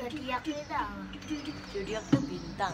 Zodiak apa? zodiak bintang